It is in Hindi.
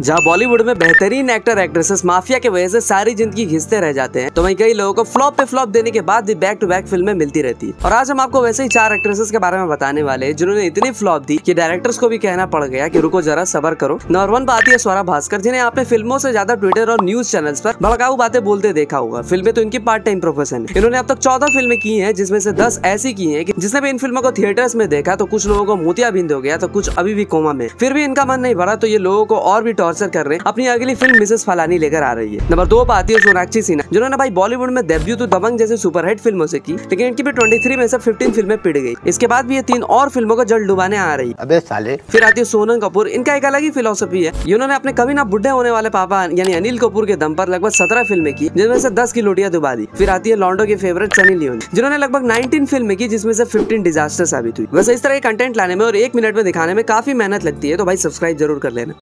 जहाँ बॉलीवुड में बेहतरीन एक्टर एक्ट्रेसेस माफिया के वजह से सारी ज़िंदगी घिसते रह जाते हैं तो वहीं कई लोगों को फ्लॉप पे फ्लॉप देने के बाद भी बैक टू बैक फ़िल्में मिलती रहती और आज हम आपको वैसे ही चार एक्ट्रेसेस के बारे में बताने वाले हैं, जिन्होंने इतनी फ्लॉप दी कि डायरेक्टर्स को भी कहना पड़ गया कि रुको जरा, सबर करो। नंबर वन बात है स्वरा भास्कर जिन्हें आपने फ़िल्मों से ज़्यादा ट्विटर और न्यूज़ चैनल पर भड़काऊ बातें बोलते देखा होगा। फ़िल्में तो इनकी पार्ट टाइम प्रोफेशन है। इन्होंने अब तक चौदह फ़िल्में की है, जिसमें से दस ऐसी की है जिसने भी इन फ़िल्मों को थिएटर्स में देखा तो कुछ लोगों को मोतिया बिंद हो गया तो कुछ अभी भी कोमा में। फिर भी इनका मन नहीं भरा तो ये लोगों को और भी टॉर्चर कर रहे हैं। अपनी अगली फ़िल्म मिसेस फलानी लेकर आ रही है। नंबर दो पर आती है सोनाक्षी सिन्हा जिन्होंने भाई बॉलीवुड में डेब्यू तो दबंग जैसे सुपरहिट फ़िल्मों से की लेकिन इनकी भी 23 में से 15 फ़िल्में पिट गई। इसके बाद भी ये तीन और फ़िल्मों को जल्द डुबाने आ रही अबे साले। फिर आती है सोनम कपूर। इनका एक अलग ही फिलोसफी है। इन्होंने अपने कभी ना बुढ़े होने वाले पापा यानी अनिल कपूर के दम पर लगभग सत्रह फ़िल्में की जिनमें से दस की लोटियाँ दुबा दी। फिर आती है लॉन्डो की फेवरेट सनी लियोन। जिन्होंने लगभग 19 फ़िल्में की जिसमें से 15 डिजास्टर साबित हुई। वैसे इस तरह के कंटेंट लाने में और एक मिनट में दिखाने में काफ़ी मेहनत लगती है तो भाई सब्सक्राइब ज़रूर कर लेना।